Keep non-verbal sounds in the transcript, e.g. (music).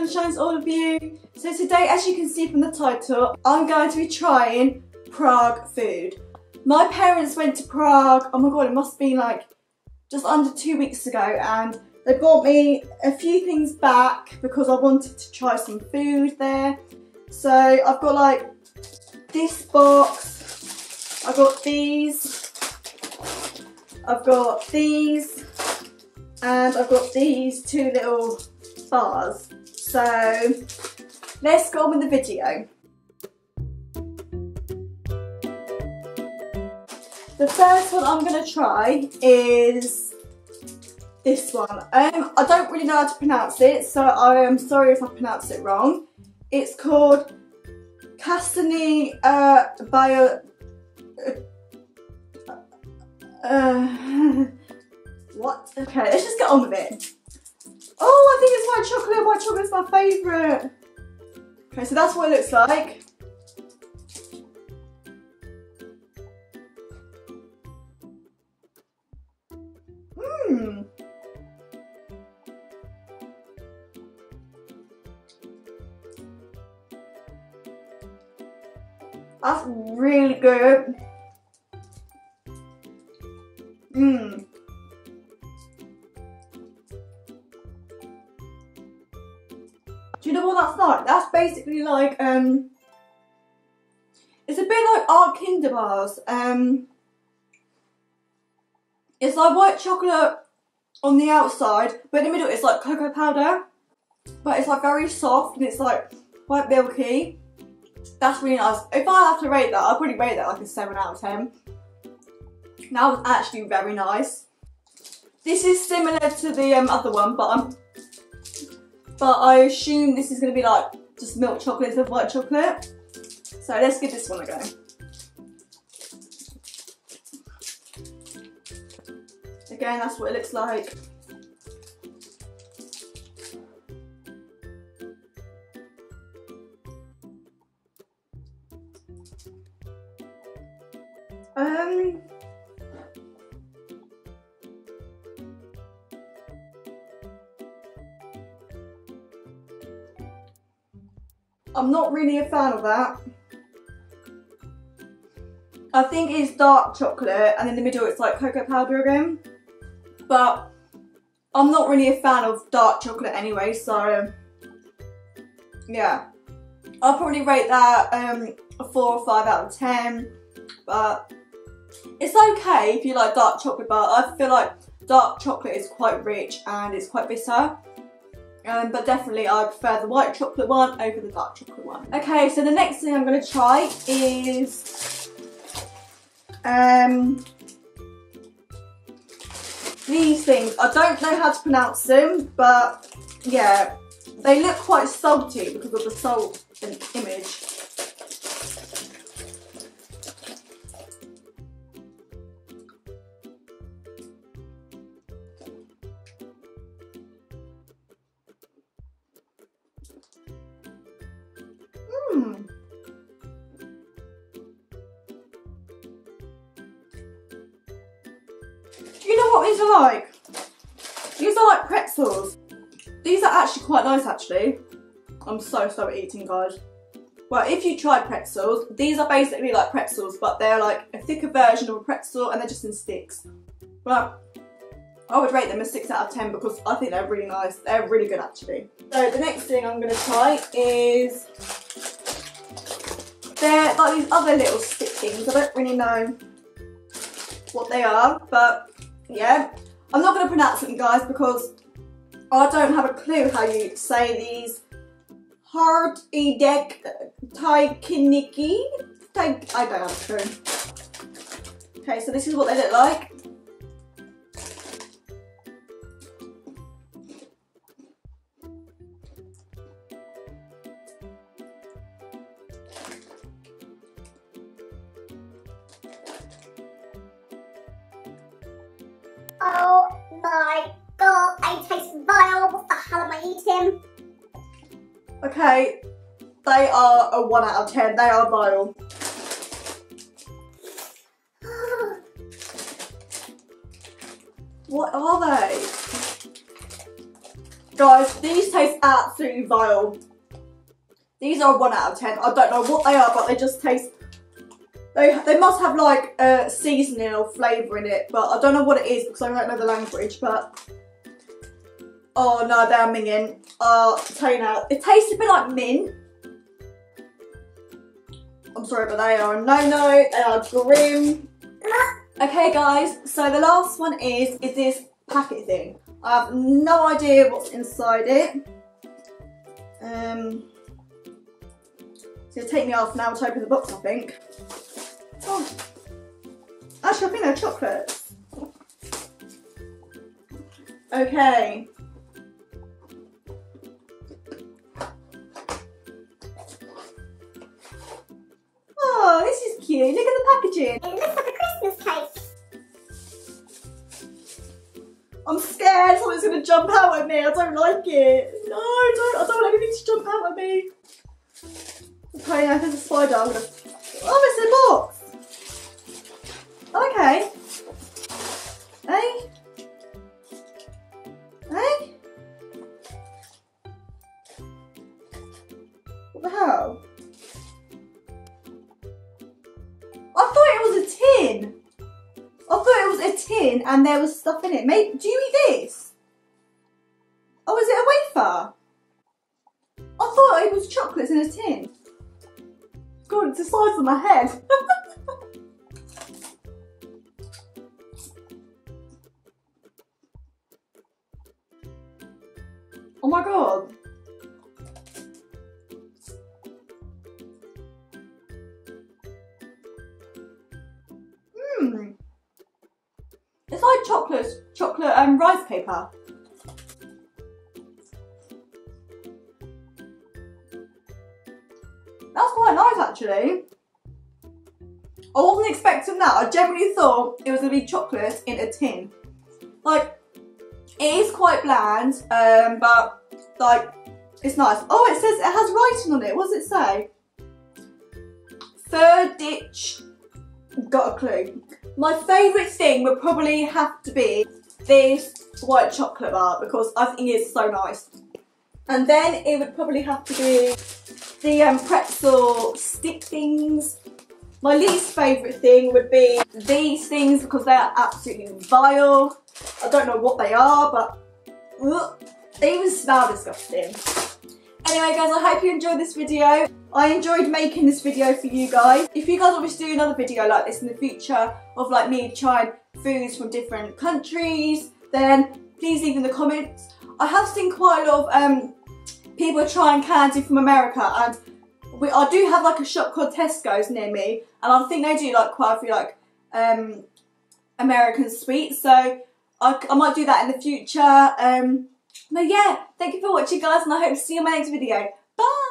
sunshines, all of you. So today, as you can see from the title, I'm going to be trying Prague food. My parents went to Prague, oh my god, it must be like just under two weeks ago and they brought me a few things back because I wanted to try some food there. So I've got like this box, I've got these, I've got these, and I've got these two little bars. So let's go on with the video. The first one I'm going to try is this one. Um, I don't really know how to pronounce it, so I am sorry if I pronounce it wrong. It's called Castany uh, Bio... Uh, uh, (laughs) what? Okay, let's just get on with it. White chocolate. White chocolate's my favourite. Okay, so that's what it looks like. Mmm. That's really good. Basically like, um, it's a bit like our Kinder bars. Um, it's like white chocolate on the outside, but in the middle it's like cocoa powder. But it's like very soft and it's like quite milky. That's really nice. If I have to rate that, I'd probably rate that like a 7 out of 10. That was actually very nice. This is similar to the um, other one, but I'm but I assume this is going to be like just milk chocolate instead of white chocolate. So let's give this one a go. Again, that's what it looks like. I'm not really a fan of that. I think it's dark chocolate and in the middle it's like cocoa powder again. But I'm not really a fan of dark chocolate anyway, so yeah. I'll probably rate that um, a 4 or 5 out of 10. But it's okay if you like dark chocolate, but I feel like dark chocolate is quite rich and it's quite bitter. Um, but definitely I prefer the white chocolate one over the dark chocolate one. Okay, so the next thing I'm going to try is um, these things. I don't know how to pronounce them, but yeah, they look quite salty because of the salt image. What these are like? These are like pretzels. These are actually quite nice actually. I'm so so eating guys. Well, if you tried pretzels, these are basically like pretzels, but they're like a thicker version of a pretzel and they're just in sticks. But I would rate them a 6 out of 10 because I think they're really nice. They're really good actually. So the next thing I'm going to try is they're like these other little stick things. I don't really know what they are, but yeah. I'm not going to pronounce them, guys, because I don't have a clue how you say these. Hard edek taikiniki. I don't have a clue. Okay, so this is what they look like. My god, I taste vile. What the hell am I eating? Okay, they are a 1 out of 10. They are vile. (gasps) What are they? Guys, these taste absolutely vile. These are 1 out of 10. I don't know what they are, but they just taste... They, they must have like a seasoning or flavour in it, but I don't know what it is because I don't know the language, but... Oh no, they're minging. Uh, I'll tell you now, it tastes a bit like mint. I'm sorry, but they are no-no. They are grim. Okay, guys, so the last one is, is this packet thing. I have no idea what's inside it. Um, it's going to take me an hour to open the box, I think. Oh. Actually, I think they're chocolates. Okay. Oh, this is cute. Look at the packaging. It looks like a Christmas cake. I'm scared someone's going to jump out at me. I don't like it. No, don't. I don't want anything to jump out at me. Okay, now there's a spider. I'm gonna... Oh, it's a box. Okay. Hey. Hey. What the hell? I thought it was a tin. I thought it was a tin and there was stuff in it. Maybe, do you eat this? Oh, is it a wafer? I thought it was chocolates in a tin. God, it's the size of my head. (laughs) my god. Hmm. It's like chocolate, chocolate and rice paper. That's quite nice actually. I wasn't expecting that. I generally thought it was going to be chocolate in a tin. Like, it is quite bland, um, but like, it's nice. Oh, it says it has writing on it. What does it say? Third ditch, got a clue. My favourite thing would probably have to be this white chocolate bar because I think it's so nice. And then it would probably have to be the um, pretzel stick things. My least favourite thing would be these things because they are absolutely vile. I don't know what they are, but ugh, they even smell disgusting. Anyway guys, I hope you enjoyed this video. I enjoyed making this video for you guys. If you guys want me to do another video like this in the future of like me trying foods from different countries, then please leave in the comments. I have seen quite a lot of um, people trying candy from America and we, I do have like a shop called Tesco's near me and I think they do like quite a few like um, American sweets so I, I might do that in the future. Um, but yeah, thank you for watching guys and I hope to see you in my next video. Bye!